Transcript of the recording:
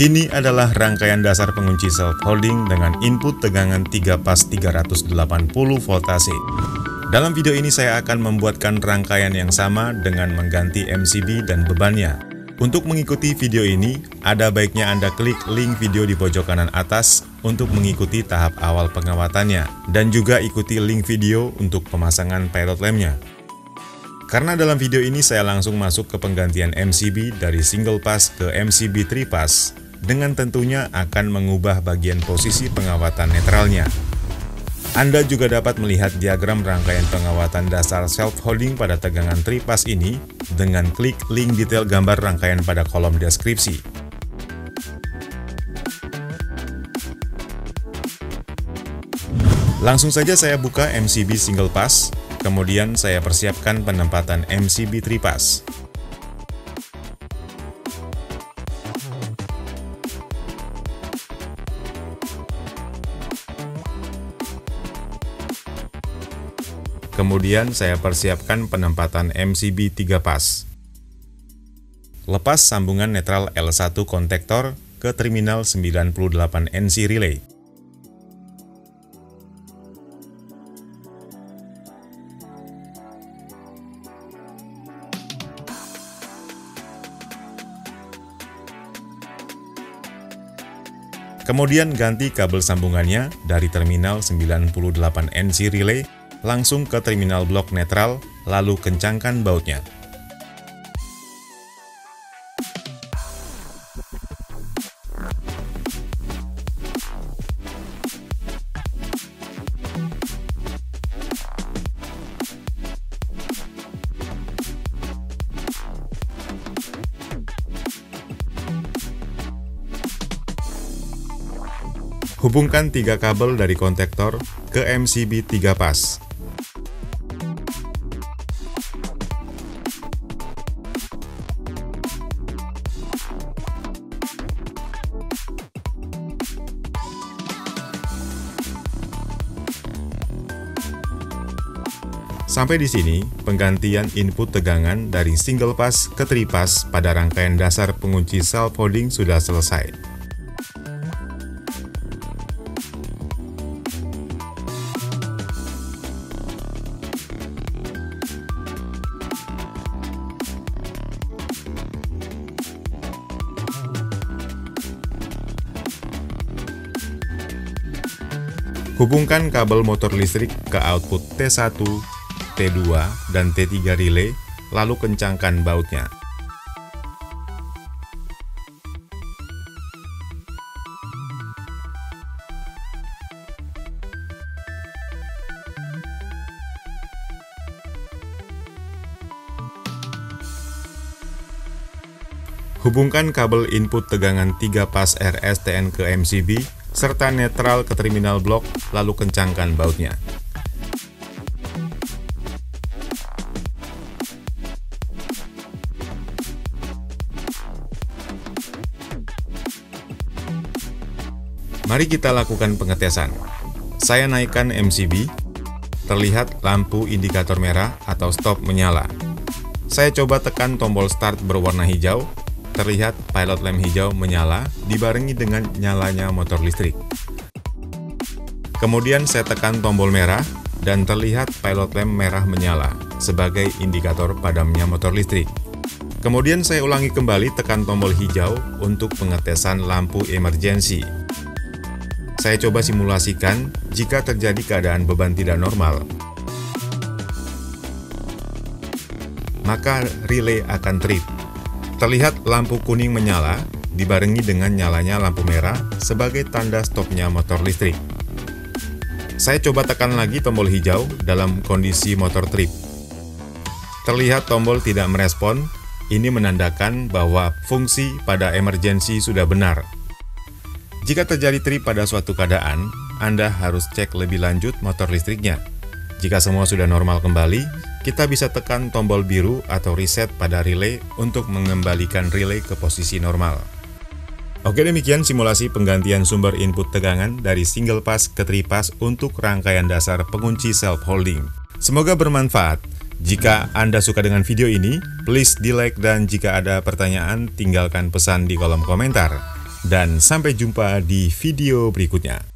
Ini adalah rangkaian dasar pengunci self-holding dengan input tegangan 3 pas 380 voltase. Dalam video ini saya akan membuatkan rangkaian yang sama dengan mengganti MCB dan bebannya. Untuk mengikuti video ini, ada baiknya Anda klik link video di pojok kanan atas untuk mengikuti tahap awal pengawatannya, dan juga ikuti link video untuk pemasangan pilot lampnya. Karena dalam video ini saya langsung masuk ke penggantian MCB dari single pass ke MCB 3 pass, dengan tentunya akan mengubah bagian posisi pengawatan netralnya. Anda juga dapat melihat diagram rangkaian pengawatan dasar self-holding pada tegangan tripas ini dengan klik link detail gambar rangkaian pada kolom deskripsi. Langsung saja saya buka MCB single pass, kemudian saya persiapkan penempatan MCB tripas. Kemudian saya persiapkan penempatan MCB 3 pas. Lepas sambungan netral L1 kontektor ke terminal 98 NC relay. Kemudian ganti kabel sambungannya dari terminal 98 NC relay langsung ke terminal blok netral, lalu kencangkan bautnya. Hubungkan tiga kabel dari kontaktor ke MCB 3 pas. Sampai di sini, penggantian input tegangan dari single pass ke tripass pada rangkaian dasar pengunci self-holding sudah selesai. Hubungkan kabel motor listrik ke output T1 T2 dan T3 relay, lalu kencangkan bautnya. Hubungkan kabel input tegangan 3 pas RSTN ke MCB, serta netral ke terminal blok, lalu kencangkan bautnya. Mari kita lakukan pengetesan. Saya naikkan MCB, terlihat lampu indikator merah atau stop menyala. Saya coba tekan tombol start berwarna hijau, terlihat pilot lamp hijau menyala dibarengi dengan nyalanya motor listrik. Kemudian saya tekan tombol merah dan terlihat pilot lamp merah menyala sebagai indikator padamnya motor listrik. Kemudian saya ulangi kembali tekan tombol hijau untuk pengetesan lampu emergensi saya coba simulasikan jika terjadi keadaan beban tidak normal. Maka relay akan trip. Terlihat lampu kuning menyala, dibarengi dengan nyalanya lampu merah sebagai tanda stopnya motor listrik. Saya coba tekan lagi tombol hijau dalam kondisi motor trip. Terlihat tombol tidak merespon, ini menandakan bahwa fungsi pada emergensi sudah benar jika terjadi trip pada suatu keadaan, Anda harus cek lebih lanjut motor listriknya. Jika semua sudah normal kembali, kita bisa tekan tombol biru atau reset pada relay untuk mengembalikan relay ke posisi normal. Oke demikian simulasi penggantian sumber input tegangan dari single pass ke tripass untuk rangkaian dasar pengunci self-holding. Semoga bermanfaat. Jika Anda suka dengan video ini, please di like dan jika ada pertanyaan tinggalkan pesan di kolom komentar. Dan sampai jumpa di video berikutnya.